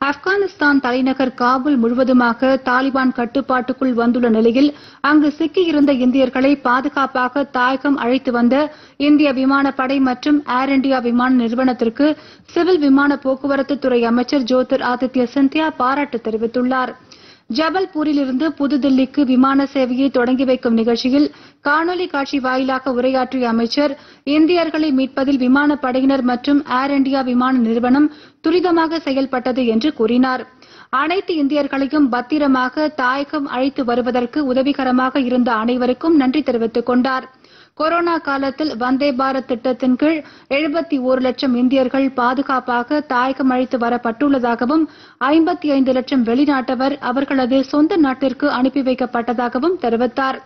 ஆப்கானிஸ்தான் தலைநகர் காபூல் முழுவதுமாக தாலிபான் கட்டுப்பாட்டுக்குள் வந்துள்ள நிலையில் அங்கு சிக்கியிருந்த இந்தியர்களை பாதுகாப்பாக தாயகம் அழைத்து வந்த இந்திய விமானப்படை மற்றும் ஏர் இண்டியா விமான நிறுவனத்திற்கு சிவில் விமான போக்குவரத்து துறை அமைச்சர் ஜோதிர் ஆதித்ய சிந்தியா பாராட்டு தெரிவித்துள்ளார். ஜபல்பூரிலிருந்து புதுதில்லிக்கு விமான சேவையை தொடங்கி வைக்கும் நிகழ்ச்சியில் காணொலி காட்சி வாயிலாக உரையாற்றிய அமைச்சர் இந்தியர்களை மீட்பதில் விமானப்படையினர் மற்றும் ஏர் இண்டியா விமான நிறுவனம் துரிதமாக செயல்பட்டது என்று கூறினார். அனைத்து இந்தியர்களையும் பத்திரமாக தாயகம் அழைத்து வருவதற்கு உதவிகரமாக இருந்த அனைவருக்கும் நன்றி தெரிவித்துக் கொண்டார். கொரோனா காலத்தில் வந்தே பாரத் திட்டத்தின் கீழ் எழுபத்தி ஒரு லட்சம் இந்தியர்கள் பாதுகாப்பாக தாயகம் அழைத்து வரப்பட்டுள்ளதாகவும் ஐம்பத்தி ஐந்து லட்சம் வெளிநாட்டவர் அவர்களது சொந்த நாட்டிற்கு அனுப்பி வைக்கப்பட்டதாகவும் தெரிவித்தாா்